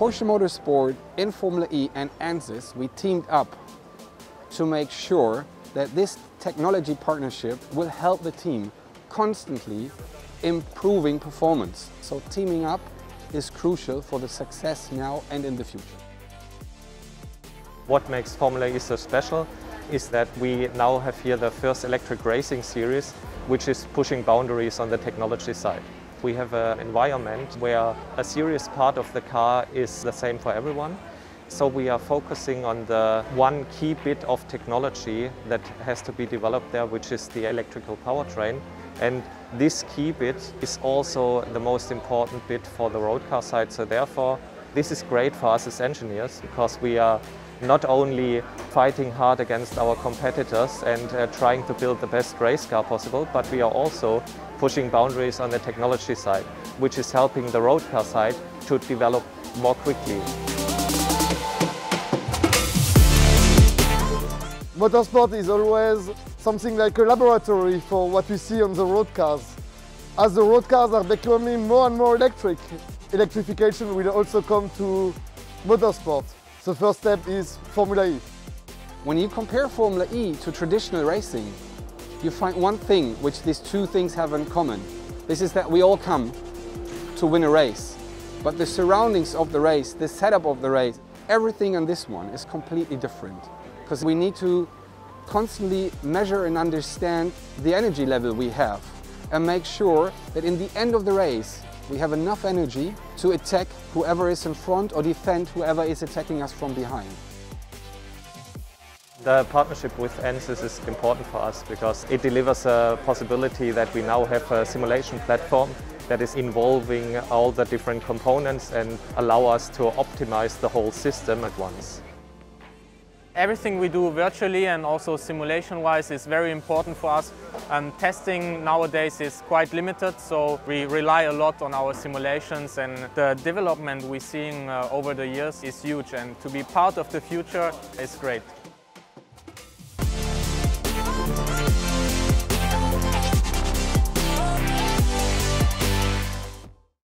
Porsche Motorsport in Formula E and ANSYS, we teamed up to make sure that this technology partnership will help the team constantly improving performance. So teaming up is crucial for the success now and in the future. What makes Formula E so special is that we now have here the first electric racing series which is pushing boundaries on the technology side. We have an environment where a serious part of the car is the same for everyone. So we are focusing on the one key bit of technology that has to be developed there, which is the electrical powertrain. And this key bit is also the most important bit for the road car side. So therefore, this is great for us as engineers because we are not only fighting hard against our competitors and uh, trying to build the best race car possible, but we are also pushing boundaries on the technology side, which is helping the road car side to develop more quickly. Motorsport is always something like a laboratory for what we see on the road cars. As the road cars are becoming more and more electric, electrification will also come to motorsport. The first step is Formula E. When you compare Formula E to traditional racing, you find one thing which these two things have in common. This is that we all come to win a race. But the surroundings of the race, the setup of the race, everything on this one is completely different. Because we need to constantly measure and understand the energy level we have and make sure that in the end of the race we have enough energy to attack whoever is in front or defend whoever is attacking us from behind. The partnership with ANSYS is important for us because it delivers a possibility that we now have a simulation platform that is involving all the different components and allow us to optimize the whole system at once. Everything we do virtually and also simulation-wise is very important for us. And testing nowadays is quite limited, so we rely a lot on our simulations and the development we're seeing uh, over the years is huge and to be part of the future is great.